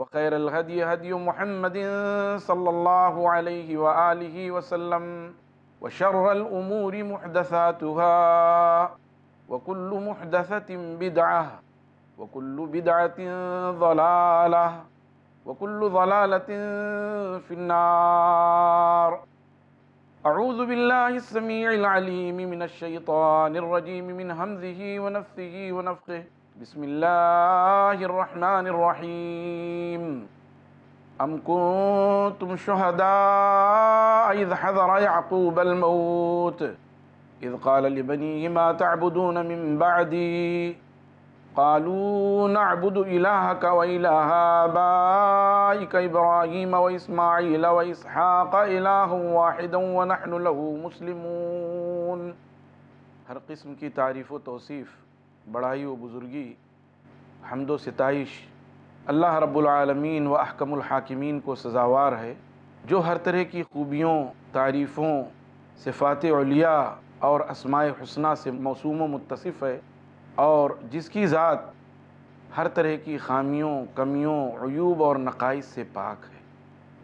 وخير الهدي هدي محمد صلى الله عليه وآله وسلم وشر الأمور محدثاتها وكل محدثة بدعة وكل بدعة ضلالة وكل ضلالة في النار. أعوذ بالله السميع العليم من الشيطان الرجيم من همزه ونفثه ونفخه بسم الله الرحمن الرحيم أم كنتم شهداء إذ حضر يعقوب الموت إذ قال لبنيه ما تعبدون من بعدي قالوا نعبد إلهك وإله آبائك إبراهيم وإسماعيل وإسحاق إله واحدا ونحن له مسلمون ہر قسم کی تعریف و توصیف بڑائی و بزرگی، حمد و ستائش اللہ رب العالمین و احکم الحاکمین کو سزاوار ہے، جو ہر طرح کی خوبیوں، تعریفوں، صفات علیاء اور اسماء حسنہ سے موسوم و متصف ہے اور جس کی ذات ہر طرح کی خامیوں، کمیوں، عیوب اور نقائص سے پاک ہے۔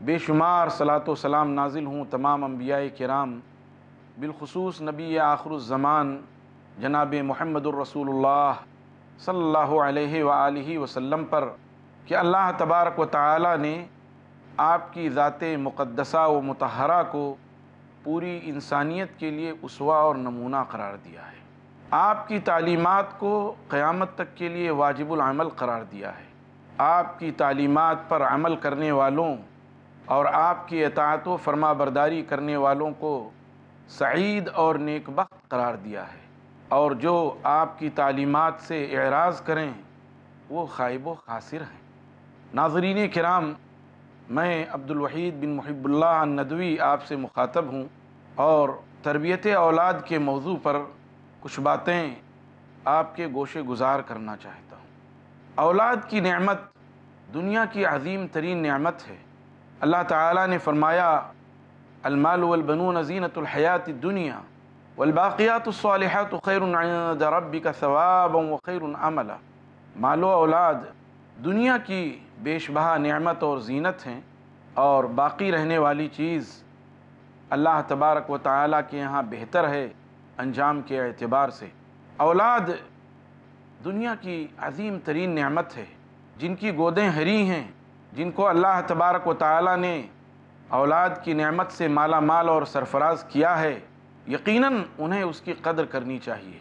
بے شمار صلاۃ و سلام نازل ہوں تمام انبیاء کرام، بالخصوص نبی آخر الزمان جناب محمد الرسول اللہ صلی اللہ علیہ وآلہ وسلم پر کہ اللہ تبارک و تعالی نے آپ کی ذات مقدسہ و متحرہ کو پوری انسانیت کے لیے اسوہ اور نمونہ قرار دیا ہے۔ آپ کی تعلیمات کو قیامت تک کے لیے واجب العمل قرار دیا ہے۔ آپ کی تعلیمات پر عمل کرنے والوں اور آپ کی اطاعت و فرما برداری کرنے والوں کو سعید اور نیک بخت قرار دیا ہے۔ اور جو آپ کی تعلیمات سے اعراض کریں، وہ خائب و خاسر ہیں۔ ناظرین کرام، میں عبد الوحید بن محب اللہ الندوی آپ سے مخاطب ہوں اور تربیت اولاد کے موضوع پر کچھ باتیں آپ کے گوشے گزار کرنا چاہتا ہوں۔ اولاد کی نعمت دنیا کی عظیم ترین نعمت ہے۔ اللہ تعالیٰ نے فرمایا، المال والبنون زینت الحیات الدنیا۔ والباقیات الصالحات خیر عند ربک ثوابا وخیر عملا. مال و اولاد، دنیا کی بیش بہا نعمت اور زینت ہیں اور باقی رہنے والی چیز اللہ تبارک و تعالیٰ کے یہاں بہتر ہے انجام کے اعتبار سے. اولاد، دنیا کی عظیم ترین نعمت ہے. جن کی گودیں ہری ہیں، جن کو اللہ تبارک و تعالیٰ نے اولاد کی نعمت سے مالا مال اور سرفراز کیا ہے یقیناً انہیں اس کی قدر کرنی چاہیے۔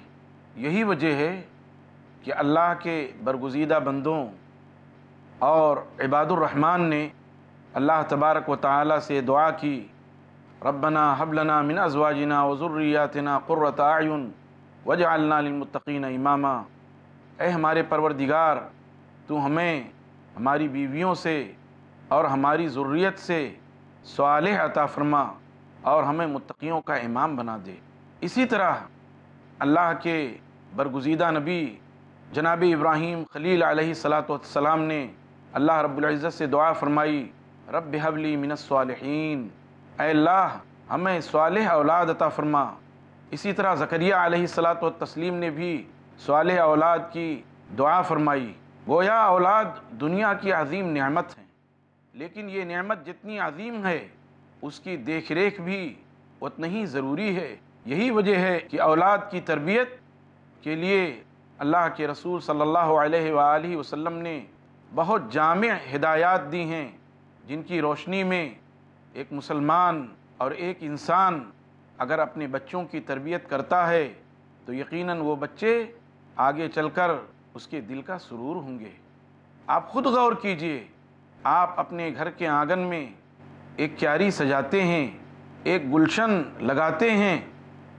یہی وجہ ہے کہ اللہ کے برگزیدہ بندوں اور عباد الرحمن نے اللہ تبارک و تعالیٰ سے دعا کی، ربنا حب لنا من ازواجنا وذریاتنا قرۃ اعین وجعلنا للمتقین اماما۔ اے ہمارے پروردگار، تو ہمیں، ہماری بیویوں سے اور ہماری ذریت سے صالح عطا فرما۔ اور ہمیں متقیوں کا امام بنا دے۔ اسی طرح اللہ کے برگزیدہ نبی جناب ابراہیم خلیل علیہ الصلاۃ والسلام نے اللہ رب العزت سے دعا فرمائی، رب حبلی من الصالحین۔ اے اللہ، ہمیں صالح اولاد عطا فرما۔ اسی طرح زکریہ علیہ السلاۃ و تسلیم نے بھی صالح اولاد کی دعا فرمائی۔ گویا اولاد دنیا کی عظیم نعمت ہیں لیکن یہ نعمت جتنی عظیم ہے اس کی دیکھ ریکھ بھی اتنا ہی ضروری ہے۔ یہی وجہ ہے کہ اولاد کی تربیت کے لیے اللہ کے رسول صلی اللہ علیہ وآلہ وسلم نے بہت جامع ہدایات دی ہیں، جن کی روشنی میں ایک مسلمان اور ایک انسان اگر اپنے بچوں کی تربیت کرتا ہے تو یقیناً وہ بچے آگے چل کر اس کے دل کا سرور ہوں گے۔ آپ خود غور کیجیے، آپ اپنے گھر کے آنگن میں ایک کیاری سجاتے ہیں، ایک گلشن لگاتے ہیں،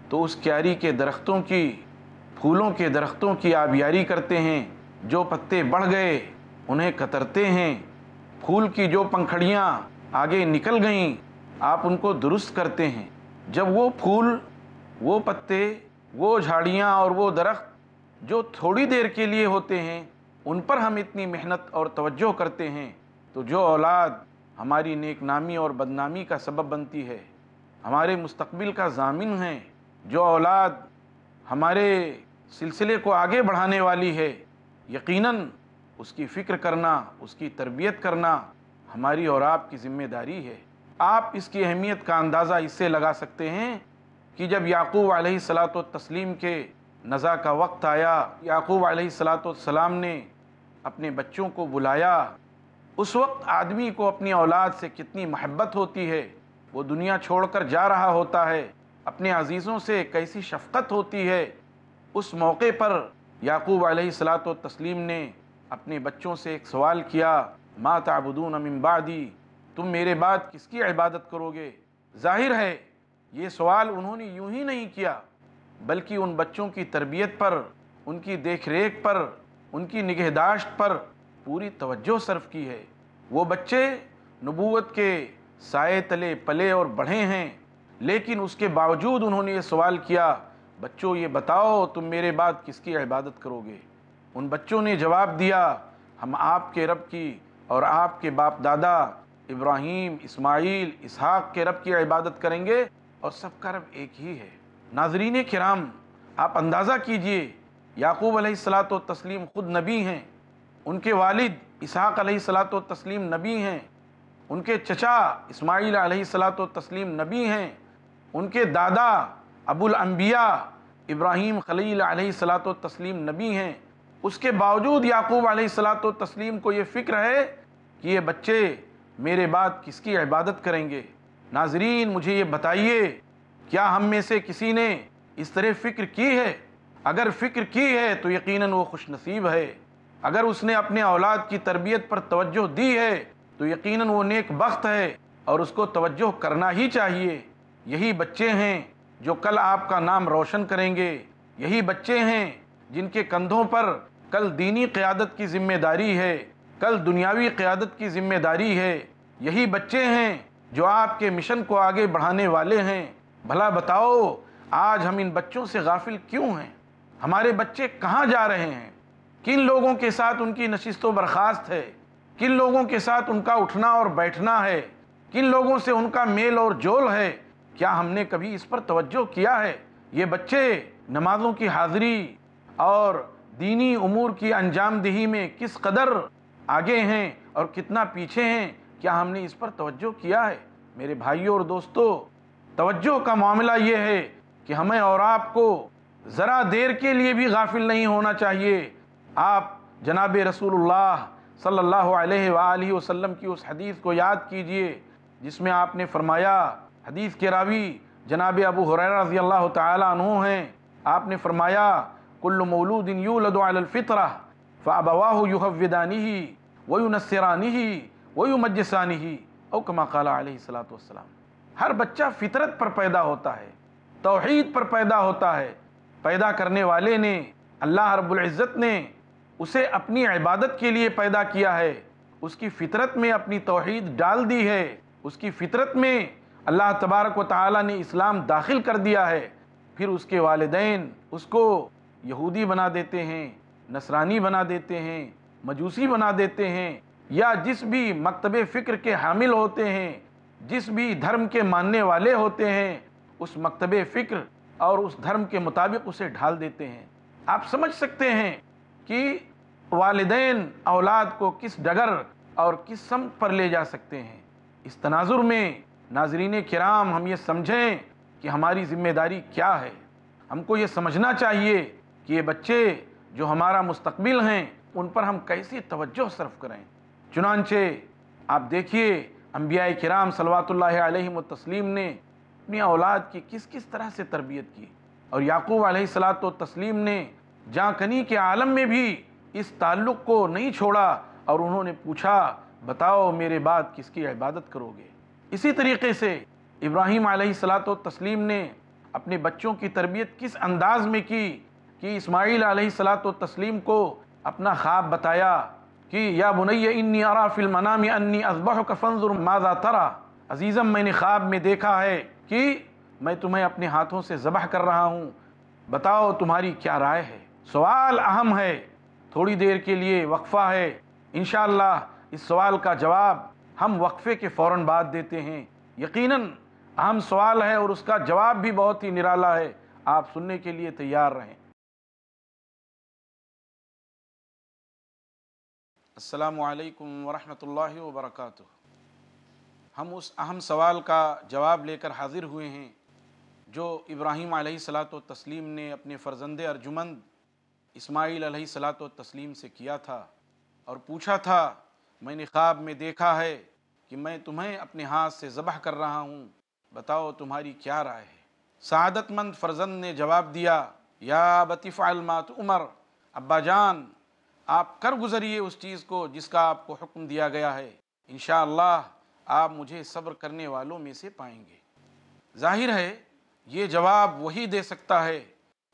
تو اس کیاری کے درختوں کی، پھولوں کے درختوں کی آبیاری کرتے ہیں۔ جو پتے بڑھ گئے، انہیں کترتے ہیں۔ پھول کی جو پنکھڑیاں آگے نکل گئیں، آپ ان کو درست کرتے ہیں۔ جب وہ پھول، وہ پتے، وہ جھاڑیاں اور وہ درخت جو تھوڑی دیر کے لیے ہوتے ہیں، ان پر ہم اتنی محنت اور توجہ کرتے ہیں۔ تو جو اولاد ہماری نیک نامی اور بدنامی کا سبب بنتی ہے۔ ہمارے مستقبل کا ضامن ہیں جو اولاد ہمارے سلسلے کو آگے بڑھانے والی ہے، یقیناً اس کی فکر کرنا، اس کی تربیت کرنا ہماری اور آپ کی ذمہ داری ہے۔ آپ اس کی اہمیت کا اندازہ اس سے لگا سکتے ہیں کہ جب یعقوب علیہ السلاۃ و تسلیم کے نزا کا وقت آیا، یعقوب علیہ السلاۃ والسلام نے اپنے بچوں کو بلایا۔ اس وقت آدمی کو اپنی اولاد سے کتنی محبت ہوتی ہے، وہ دنیا چھوڑ کر جا رہا ہوتا ہے، اپنے عزیزوں سے کیسی شفقت ہوتی ہے۔ اس موقع پر یعقوب علیہ السلاۃ و تسلیم نے اپنے بچوں سے ایک سوال کیا، ما تعبدون من بعدی؟ تم میرے بعد کس کی عبادت کرو گے؟ ظاہر ہے، یہ سوال انہوں نے یوں ہی نہیں کیا، بلکہ ان بچوں کی تربیت پر، ان کی دیکھ ریکھ پر، ان کی نگہداشت پر پوری توجہ صرف کی ہے۔ وہ بچے نبوت کے سائے تلے پلے اور بڑھے ہیں، لیکن اس کے باوجود انہوں نے یہ سوال کیا، بچوں، یہ بتاؤ، تم میرے بعد کس کی عبادت کرو گے؟ ان بچوں نے جواب دیا، ہم آپ کے رب کی اور آپ کے باپ دادا ابراہیم، اسماعیل، اسحاق کے رب کی عبادت کریں گے اور سب کا رب ایک ہی ہے۔ ناظرین کرام، آپ اندازہ کیجیے، یعقوب علیہ السلاۃ و تسلیم خود نبی ہیں۔ ان کے والد اسحاق علیہ السلاۃ و تسلیم نبی ہیں، ان کے چچا اسماعیل علیہ السلاۃ و تسلیم نبی ہیں، ان کے دادا ابو الانبیاء ابراہیم خلیل علیہ السلاۃ و تسلیم نبی ہیں۔ اس کے باوجود یعقوب علیہ السلاۃ و تسلیم کو یہ فکر ہے کہ یہ بچے میرے بعد کس کی عبادت کریں گے؟ ناظرین، مجھے یہ بتائیے، کیا ہم میں سے کسی نے اس طرح فکر کی ہے؟ اگر فکر کی ہے تو یقیناً وہ خوش نصیب ہے۔ اگر اس نے اپنے اولاد کی تربیت پر توجہ دی ہے، تو یقیناً وہ نیک بخت ہے اور اس کو توجہ کرنا ہی چاہیے۔ یہی بچے ہیں جو کل آپ کا نام روشن کریں گے۔ یہی بچے ہیں جن کے کندھوں پر کل دینی قیادت کی ذمہ داری ہے، کل دنیاوی قیادت کی ذمہ داری ہے۔ یہی بچے ہیں جو آپ کے مشن کو آگے بڑھانے والے ہیں۔ بھلا بتاؤ، آج ہم ان بچوں سے غافل کیوں ہیں؟ ہمارے بچے کہاں جا رہے ہیں؟ کن لوگوں کے ساتھ ان کی نشست و برخاست ہے؟ کن لوگوں کے ساتھ ان کا اٹھنا اور بیٹھنا ہے؟ کن لوگوں سے ان کا میل اور جول ہے؟ کیا ہم نے کبھی اس پر توجہ کیا ہے؟ یہ بچے، نمازوں کی حاضری اور دینی امور کی انجام دہی میں کس قدر آگے ہیں اور کتنا پیچھے ہیں؟ کیا ہم نے اس پر توجہ کیا ہے؟ میرے بھائیوں اور دوستوں، توجہ کا معاملہ یہ ہے کہ ہمیں اور آپ کو ذرا دیر کے لیے بھی غافل نہیں ہونا چاہیے۔ آپ جناب رسول اللہ صلی اللہ علیہ وآلہ وسلم کی اس حدیث کو یاد کیجیے، جس میں آپ نے فرمایا، حدیث کے راوی جناب ابو حریرہ رضی اللہ تعالیٰ عنہ ہیں۔ آپ نے فرمایا، کل مولود یولد علی الفطرہ، فابواہ یحودانہ وینصرانہ ویمجسانہ او کما قال علیہ الصلوۃ والسلام۔ ہر بچہ فطرت پر پیدا ہوتا ہے، توحید پر پیدا ہوتا ہے۔ پیدا کرنے والے نے، اللہ رب العزت نے اسے اپنی عبادت کے لیے پیدا کیا ہے۔ اس کی فطرت میں اپنی توحید ڈال دی ہے۔ اس کی فطرت میں اللہ تبارک و تعالیٰ نے اسلام داخل کر دیا ہے۔ پھر اس کے والدین اس کو یہودی بنا دیتے ہیں، نصرانی بنا دیتے ہیں، مجوسی بنا دیتے ہیں، یا جس بھی مکتب فکر کے حامل ہوتے ہیں، جس بھی دھرم کے ماننے والے ہوتے ہیں، اس مکتب فکر اور اس دھرم کے مطابق اسے ڈھال دیتے ہیں۔ آپ سمجھ سکتے ہیں کہ والدین اولاد کو کس ڈگر اور کس سمت پر لے جا سکتے ہیں۔ اس تناظر میں ناظرین کرام ہم یہ سمجھیں کہ ہماری ذمہ داری کیا ہے۔ ہم کو یہ سمجھنا چاہیے کہ یہ بچے جو ہمارا مستقبل ہیں، ان پر ہم کیسی توجہ صرف کریں۔ چنانچہ آپ دیکھیے انبیاء کرام صلوات اللہ علیہ و تسلیم نے اپنی اولاد کی کس کس طرح سے تربیت کی۔ اور یعقوب علیہ السلاۃ و تسلیم نے جاں کنی کے عالم میں بھی اس تعلق کو نہیں چھوڑا اور انہوں نے پوچھا، بتاؤ میرے بعد کس کی عبادت کرو گے؟ اسی طریقے سے ابراہیم علیہ السلاۃ و تسلیم نے اپنے بچوں کی تربیت کس انداز میں کی کہ اسماعیل علیہ السلاۃ و تسلیم کو اپنا خواب بتایا کہ، یا بنی، انی ارا فی المنام انی اذبحک فانظر ماذا ترا. عزیزم، میں نے خواب میں دیکھا ہے کہ میں تمہیں اپنے ہاتھوں سے ذبح کر رہا ہوں۔ بتاؤ تمہاری کیا رائے ہے؟ سوال اہم ہے، تھوڑی دیر کے لیے وقفہ ہے۔ انشاءاللہ اس سوال کا جواب ہم وقفے کے فوراً بعد دیتے ہیں۔ یقیناً اہم سوال ہے اور اس کا جواب بھی بہت ہی نرالا ہے۔ آپ سننے کے لیے تیار رہیں۔ السلام علیکم ورحمۃ اللہ وبرکاتہ۔ ہم اس اہم سوال کا جواب لے کر حاضر ہوئے ہیں، جو ابراہیم علیہ السلاۃ و تسلیم نے اپنے فرزند ارجمند اسماعیل علیہ السلاۃ و تسلیم سے کیا تھا اور پوچھا تھا، میں نے خواب میں دیکھا ہے کہ میں تمہیں اپنے ہاتھ سے ذبح کر رہا ہوں۔ بتاؤ تمہاری کیا رائے ہے؟ سعادت مند فرزند نے جواب دیا، یا بطف علمات عمر ابا جان، آپ کر گزریے اس چیز کو جس کا آپ کو حکم دیا گیا ہے۔ انشاءاللہ آپ مجھے صبر کرنے والوں میں سے پائیں گے۔ ظاہر ہے، یہ جواب وہی دے سکتا ہے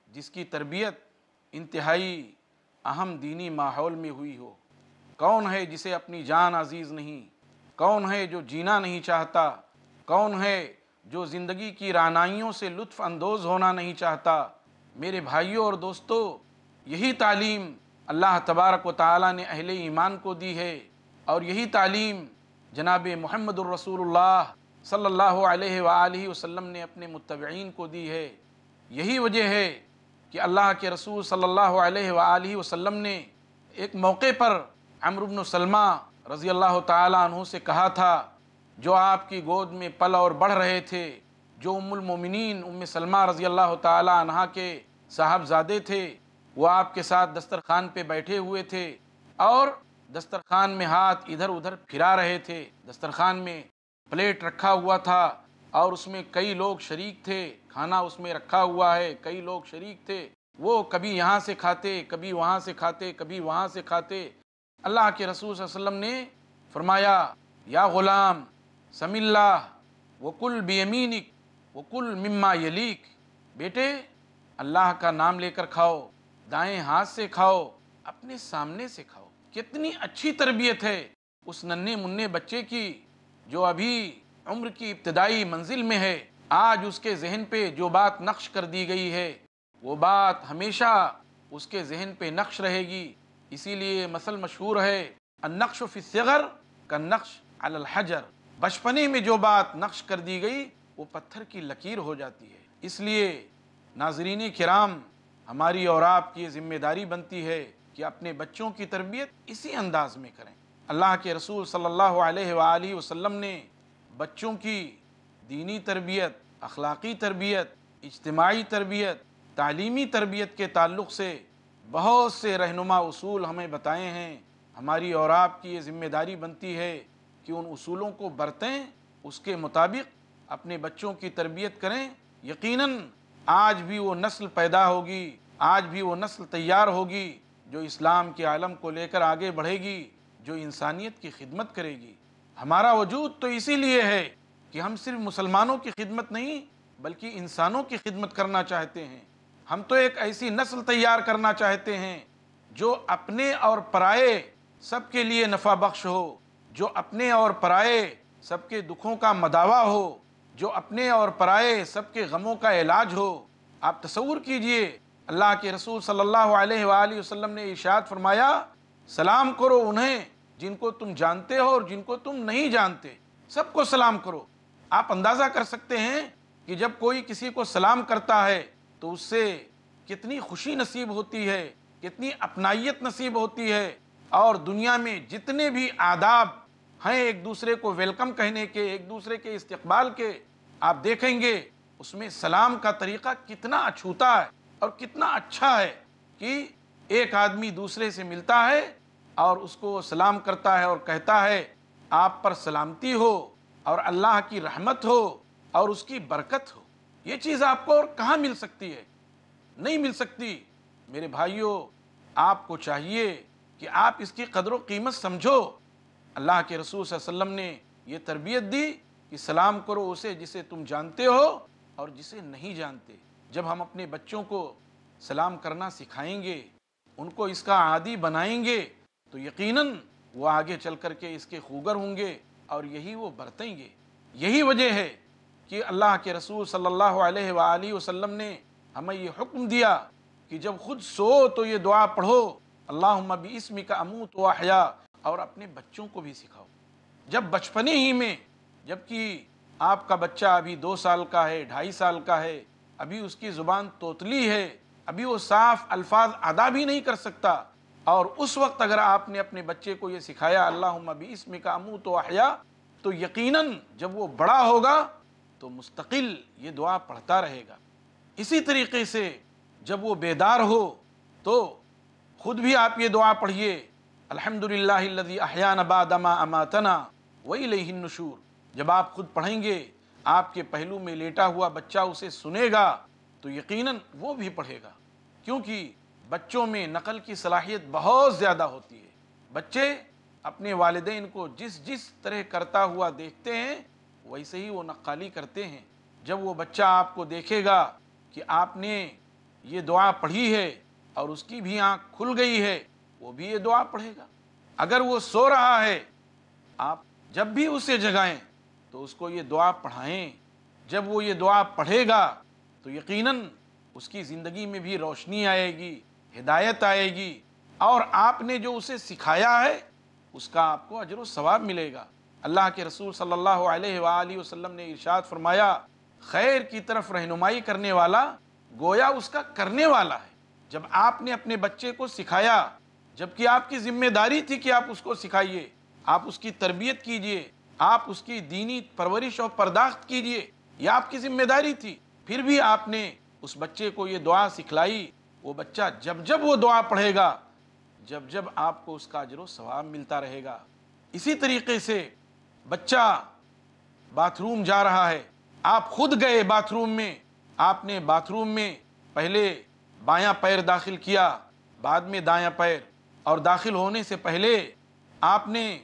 جس کی تربیت انتہائی اہم دینی ماحول میں ہوئی ہو۔ کون ہے جسے اپنی جان عزیز نہیں؟ کون ہے جو جینا نہیں چاہتا؟ کون ہے جو زندگی کی رانائیوں سے لطف اندوز ہونا نہیں چاہتا؟ میرے بھائیوں اور دوستو، یہی تعلیم اللہ تبارک و تعالیٰ نے اہل ایمان کو دی ہے اور یہی تعلیم جناب محمد الرسول اللہ صلی اللہ علیہ وآلہ وسلم نے اپنے متبعین کو دی ہے۔ یہی وجہ ہے کہ اللہ کے رسول صلی اللہ علیہ وآلہ وسلم نے ایک موقع پر عمر بن سلمہ رضی اللہ تعالیٰ عنہ سے کہا تھا، جو آپ کی گود میں پل اور بڑھ رہے تھے، جو ام المومنین، ام سلمہ رضی اللہ تعالیٰ عنہ کے صاحبزادے تھے، وہ آپ کے ساتھ دسترخوان پہ بیٹھے ہوئے تھے اور دسترخوان میں ہاتھ ادھر ادھر پھرا رہے تھے۔ دسترخوان میں پلیٹ رکھا ہوا تھا اور اس میں کئی لوگ شریک تھے، کھانا اس میں رکھا ہوا ہے، کئی لوگ شریک تھے۔ وہ کبھی یہاں سے کھاتے، کبھی وہاں سے کھاتے، کبھی وہاں سے کھاتے۔ اللہ کے رسول صلی اللہ علیہ وسلم نے فرمایا، یا غلام، سم اللہ، وکل بیمینک، وکل مما یلیک۔ بیٹے، اللہ کا نام لے کر کھاؤ، دائیں ہاتھ سے کھاؤ، اپنے سامنے سے کھاؤ۔ کتنی اچھی تربیت ہے اس ننے منع بچے کی جو ابھی عمر کی ابتدائی منزل میں ہے۔ آج اس کے ذہن پہ جو بات نقش کر دی گئی ہے، وہ بات ہمیشہ اس کے ذہن پہ نقش رہے گی۔ اسی لیے مسل مشہور ہے، النقش فی الصغر کا نقش علی الحجر۔ بچپنے میں جو بات نقش کر دی گئی، وہ پتھر کی لکیر ہو جاتی ہے۔ اس لیے ناظرین کرام، ہماری اور آپ کی ذمہ داری بنتی ہے کہ اپنے بچوں کی تربیت اسی انداز میں کریں۔ اللہ کے رسول صلی اللہ علیہ وآلہ وسلم نے بچوں کی دینی تربیت، اخلاقی تربیت، اجتماعی تربیت، تعلیمی تربیت کے تعلق سے بہت سے رہنما اصول ہمیں بتائے ہیں۔ ہماری اور آپ کی یہ ذمہ داری بنتی ہے کہ ان اصولوں کو برتیں، اس کے مطابق اپنے بچوں کی تربیت کریں۔ یقیناً آج بھی وہ نسل پیدا ہوگی، آج بھی وہ نسل تیار ہوگی جو اسلام کے عالم کو لے کر آگے بڑھے گی، جو انسانیت کی خدمت کرے گی۔ ہمارا وجود تو اسی لیے ہے کہ ہم صرف مسلمانوں کی خدمت نہیں بلکہ انسانوں کی خدمت کرنا چاہتے ہیں۔ ہم تو ایک ایسی نسل تیار کرنا چاہتے ہیں جو اپنے اور پرائے سب کے لیے نفع بخش ہو، جو اپنے اور پرائے سب کے دکھوں کا مداوع ہو، جو اپنے اور پرائے سب کے غموں کا علاج ہو۔ آپ تصور کیجیے، اللہ کے رسول صلی اللہ علیہ وآلہ وسلم نے ارشاد فرمایا، سلام کرو انہیں جن کو تم جانتے ہو اور جن کو تم نہیں جانتے، سب کو سلام کرو۔ آپ اندازہ کر سکتے ہیں کہ جب کوئی کسی کو سلام کرتا ہے تو اس سے کتنی خوشی نصیب ہوتی ہے، کتنی اپنائیت نصیب ہوتی ہے۔ اور دنیا میں جتنے بھی آداب ہیں ایک دوسرے کو ویلکم کہنے کے، ایک دوسرے کے استقبال کے، آپ دیکھیں گے اس میں سلام کا طریقہ کتنا اچھوتا ہے اور کتنا اچھا ہے کہ ایک آدمی دوسرے سے ملتا ہے اور اس کو سلام کرتا ہے اور کہتا ہے، آپ پر سلامتی ہو اور اللہ کی رحمت ہو اور اس کی برکت ہو۔ یہ چیز آپ کو اور کہاں مل سکتی ہے؟ نہیں مل سکتی۔ میرے بھائیوں آپ کو چاہیے کہ آپ اس کی قدر و قیمت سمجھو۔ اللہ کے رسول صلی اللہ علیہ وسلم نے یہ تربیت دی کہ سلام کرو اسے جسے تم جانتے ہو اور جسے نہیں جانتے۔ جب ہم اپنے بچوں کو سلام کرنا سکھائیں گے، ان کو اس کا عادی بنائیں گے تو یقیناً وہ آگے چل کر کے اس کے خوگر ہوں گے اور یہی وہ برتیں گے۔ یہی وجہ ہے کہ اللہ کے رسول صلی اللہ علیہ وآلہ وسلم نے ہمیں یہ حکم دیا کہ جب خود سو تو یہ دعا پڑھو، اللہم بی اسمی کا اموت و احیا، اور اپنے بچوں کو بھی سکھاؤ۔ جب بچپنے ہی میں، جبکہ آپ کا بچہ ابھی دو سال کا ہے، ڈھائی سال کا ہے، ابھی اس کی زبان توتلی ہے، ابھی وہ صاف الفاظ ادا بھی نہیں کر سکتا اور اس وقت اگر آپ نے اپنے بچے کو یہ سکھایا، اللہم بی اسمی کا اموت و احیا، تو یقیناً جب وہ بڑا ہوگا تو مستقل یہ دعا پڑھتا رہے گا۔ اسی طریقے سے جب وہ بیدار ہو تو خود بھی آپ یہ دعا پڑھیے الحمد للہ احیان بعد ما اماتنا وإلیہ النشور۔ جب آپ خود پڑھیں گے، آپ کے پہلو میں لیٹا ہوا بچہ اسے سنے گا تو یقیناً وہ بھی پڑھے گا۔ کیونکہ بچوں میں نقل کی صلاحیت بہت زیادہ ہوتی ہے۔ بچے اپنے والدین کو جس جس طرح کرتا ہوا دیکھتے ہیں، ویسے ہی وہ نقالی کرتے ہیں۔ جب وہ بچہ آپ کو دیکھے گا کہ آپ نے یہ دعا پڑھی ہے اور اس کی بھی آنکھ کھل گئی ہے، وہ بھی یہ دعا پڑھے گا۔ اگر وہ سو رہا ہے، آپ جب بھی اسے جگائیں تو اس کو یہ دعا پڑھائیں۔ جب وہ یہ دعا پڑھے گا تو یقیناً اس کی زندگی میں بھی روشنی آئے گی۔ ہدایت آئے گی اور آپ نے جو اسے سکھایا ہے، اس کا آپ کو اجر و ثواب ملے گا۔ اللہ کے رسول صلی اللہ علیہ وآلہ وسلم نے ارشاد فرمایا، خیر کی طرف رہنمائی کرنے والا گویا اس کا کرنے والا ہے۔ جب آپ نے اپنے بچے کو سکھایا، جبکہ آپ کی ذمہ داری تھی کہ آپ اس کو سکھائیے، آپ اس کی تربیت کیجیے آپ اس کی دینی پرورش اور پرداخت کیجیے یہ آپ کی ذمہ داری تھی۔ پھر بھی آپ نے اس بچے کو یہ دعا سکھلائی وہ بچہ جب جب وہ دعا پڑھے گا، جب جب آپ کو اس کا اجر و ثواب ملتا رہے گا۔ اسی طریقے سے بچہ باتھ روم جا رہا ہے۔ آپ خود گئے باتھ روم میں۔ آپ نے باتھ روم میں پہلے بایاں پیر داخل کیا، بعد میں دایاں پیر۔ اور داخل ہونے سے پہلے آپ نے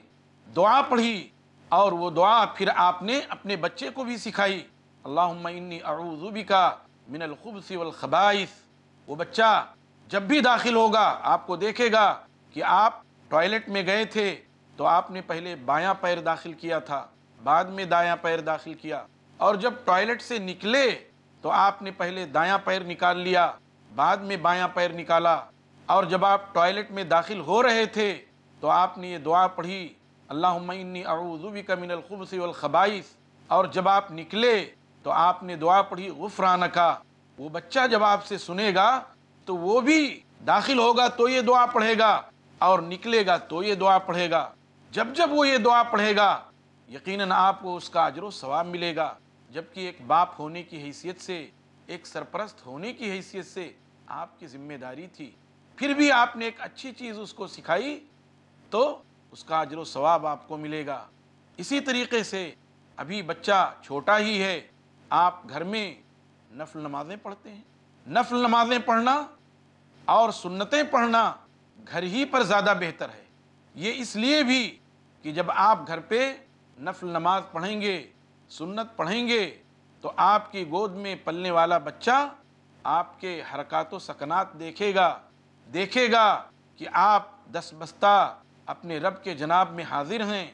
دعا پڑھی اور وہ دعا پھر آپ نے اپنے بچے کو بھی سکھائی۔ اللہم انی اعوذ بکا من الخبث والخبائث۔ وہ بچہ جب بھی داخل ہوگا، آپ کو دیکھے گا کہ آپ ٹوائلٹ میں گئے تھے تو آپ نے پہلے بایاں پیر داخل کیا تھا، بعد میں دایاں پیر داخل کیا۔ اور جب ٹوائلٹ سے نکلے تو آپ نے پہلے دایاں پیر نکال لیا، بعد میں بایاں پیر نکالا۔ اور جب آپ ٹوائلٹ میں داخل ہو رہے تھے تو آپ نے یہ دعا پڑھی، اللہم انی اعوذ بک من الخبث والخبائث اور جب آپ نکلے تو آپ نے دعا پڑھی، غفرانکا وہ بچہ جب آپ سے سنے گا تو وہ بھی داخل ہوگا تو یہ دعا پڑھے گا اور نکلے گا تو یہ دعا پڑھے گا جب جب وہ یہ دعا پڑھے گا یقیناً آپ کو اس کا اجر و ثواب ملے گا جبکہ ایک باپ ہونے کی حیثیت سے، ایک سرپرست ہونے کی حیثیت سے آپ کی ذمہ داری تھی۔ پھر بھی آپ نے ایک اچھی چیز اس کو سکھائی تو اس کا اجر و ثواب آپ کو ملے گا۔ اسی طریقے سے ابھی بچہ چھوٹا ہی ہے، آپ گھر میں نفل نمازیں پڑھتے ہیں۔ نفل نمازیں پڑھنا اور سنتیں پڑھنا گھر ہی پر زیادہ بہتر ہے۔ یہ اس لیے بھی کہ جب آپ گھر پہ نفل نماز پڑھیں گے، سنت پڑھیں گے، تو آپ کی گود میں پلنے والا بچہ آپ کے حرکات و سکنات دیکھے گا۔ دیکھے گا کہ آپ دس بستہ اپنے رب کے جناب میں حاضر ہیں۔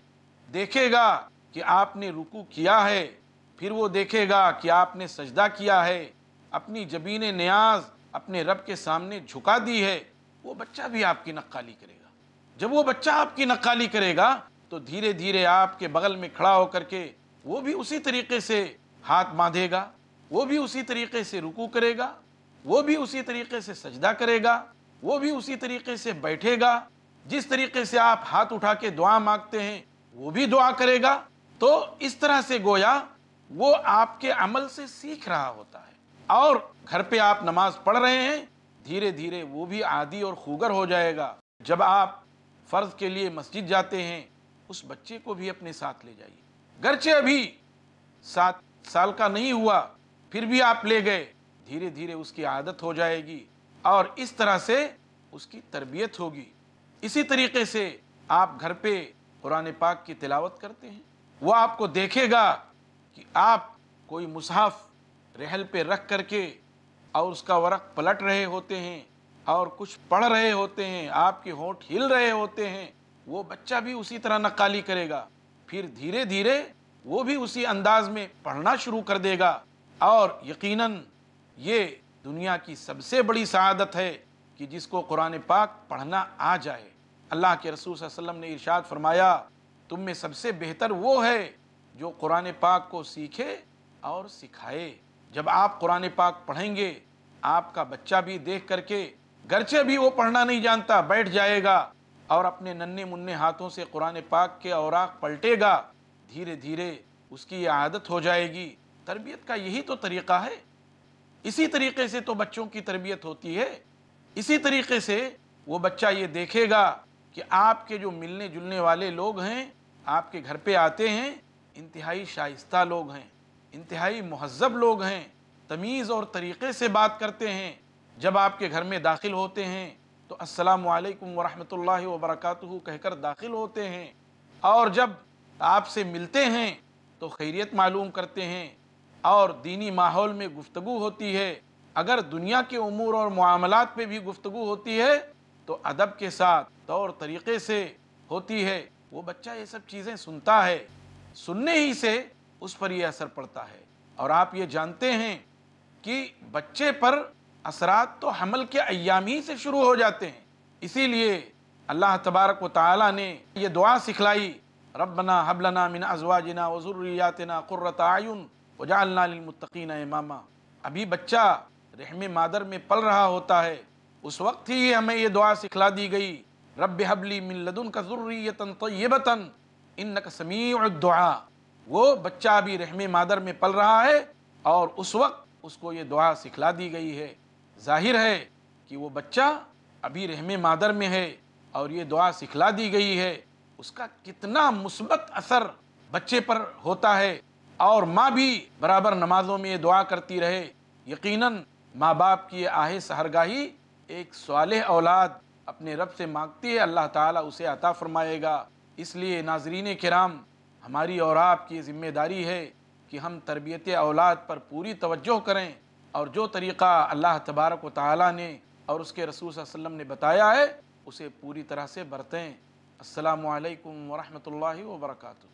دیکھے گا کہ آپ نے رکو کیا ہے۔ پھر وہ دیکھے گا کہ آپ نے سجدہ کیا ہے، اپنی جبین نیاز اپنے رب کے سامنے جھکا دی ہے، وہ بچہ بھی آپ کی نقالی کرے گا۔ جب وہ بچہ آپ کی نقالی کرے گا، تو دھیرے دھیرے آپ کے بغل میں کھڑا ہو کر کے وہ بھی اسی طریقے سے ہاتھ باندھے گا، وہ بھی اسی طریقے سے رکو کرے گا، وہ بھی اسی طریقے سے سجدہ کرے گا، وہ بھی اسی طریقے سے بیٹھے گا۔ جس طریقے سے آپ ہاتھ اٹھا کے دعا مانگتے ہیں، وہ بھی دعا کرے گا۔ تو اس طرح سے گویا وہ آپ کے عمل سے سیکھ رہا ہوتا ہے۔ اور گھر پہ آپ نماز پڑھ رہے ہیں، دھیرے دھیرے وہ بھی عادی اور خوگر ہو جائے گا۔ جب آپ فرض کے لیے مسجد جاتے ہیں، اس بچے کو بھی اپنے ساتھ لے جائیے۔ گرچہ ابھی سات سال کا نہیں ہوا، پھر بھی آپ لے گئے۔ دھیرے دھیرے اس کی عادت ہو جائے گی اور اس طرح سے اس کی تربیت ہوگی۔ اسی طریقے سے آپ گھر پہ قرآن پاک کی تلاوت کرتے ہیں۔ وہ آپ کو دیکھے گا۔ کہ آپ کوئی مصحف رحل پہ رکھ کر کے اور اس کا ورق پلٹ رہے ہوتے ہیں اور کچھ پڑھ رہے ہوتے ہیں، آپ کے ہونٹ ہل رہے ہوتے ہیں، وہ بچہ بھی اسی طرح نقالی کرے گا۔ پھر دھیرے دھیرے وہ بھی اسی انداز میں پڑھنا شروع کر دے گا۔ اور یقیناً یہ دنیا کی سب سے بڑی سعادت ہے کہ جس کو قرآن پاک پڑھنا آ جائے۔ اللہ کے رسول صلی اللہ علیہ وسلم نے ارشاد فرمایا، تم میں سب سے بہتر وہ ہے جو قرآن پاک کو سیکھے اور سکھائے۔ جب آپ قرآن پاک پڑھیں گے، آپ کا بچہ بھی دیکھ کر کے گرچہ بھی وہ پڑھنا نہیں جانتا، بیٹھ جائے گا اور اپنے ننے منع ہاتھوں سے قرآن پاک کے اوراق پلٹے گا، دھیرے دھیرے اس کی یہ عادت ہو جائے گی۔ تربیت کا یہی تو طریقہ ہے۔ اسی طریقے سے تو بچوں کی تربیت ہوتی ہے۔ اسی طریقے سے وہ بچہ یہ دیکھے گا کہ آپ کے جو ملنے جلنے والے لوگ ہیں، آپ کے گھر پہ آتے ہیں انتہائی شائستہ لوگ ہیں، انتہائی مہذب لوگ ہیں، تمیز اور طریقے سے بات کرتے ہیں۔ جب آپ کے گھر میں داخل ہوتے ہیں تو السلام علیکم ورحمۃ اللہ وبرکاتہ کہہ کر داخل ہوتے ہیں۔ اور جب آپ سے ملتے ہیں تو خیریت معلوم کرتے ہیں۔ اور دینی ماحول میں گفتگو ہوتی ہے۔ اگر دنیا کے امور اور معاملات پہ بھی گفتگو ہوتی ہے تو ادب کے ساتھ طور طریقے سے ہوتی ہے۔ وہ بچہ یہ سب چیزیں سنتا ہے۔ سننے ہی سے اس پر یہ اثر پڑتا ہے۔ اور آپ یہ جانتے ہیں کہ بچے پر اثرات تو حمل کے ایام ہی سے شروع ہو جاتے ہیں۔ اسی لیے اللہ تبارک و تعالی نے یہ دعا سکھلائی، ربنا حبلنا من ازواجنا وذریاتنا قرۃ اعین وجعلنا للمتقین اماما۔ ابھی بچہ رحم مادر میں پل رہا ہوتا ہے۔ اس وقت ہی ہمیں یہ دعا سکھلا دی گئی، رب حبلی من لدن کا ذریتا طیبتا انکا سمیع الدعا وہ بچہ ابھی رحم مادر میں پل رہا ہے اور اس وقت اس کو یہ دعا سکھلا دی گئی ہے۔ ظاہر ہے کہ وہ بچہ ابھی رحم مادر میں ہے اور یہ دعا سکھلا دی گئی ہے۔ اس کا کتنا مثبت اثر بچے پر ہوتا ہے۔ اور ماں بھی برابر نمازوں میں یہ دعا کرتی رہے۔ یقیناً ماں باپ کی یہ آہ سہرگاہی ایک صالح اولاد اپنے رب سے مانگتی ہے۔ اللہ تعالیٰ اسے عطا فرمائے گا۔ اس لیے ناظرین کرام، ہماری اور آپ کی ذمہ داری ہے کہ ہم تربیت اولاد پر پوری توجہ کریں اور جو طریقہ اللہ تبارک و تعالیٰ نے اور اس کے رسول صلی اللہ علیہ وسلم نے بتایا ہے، اسے پوری طرح سے برتیں۔ السلام علیکم ورحمۃ اللہ وبرکاتہ۔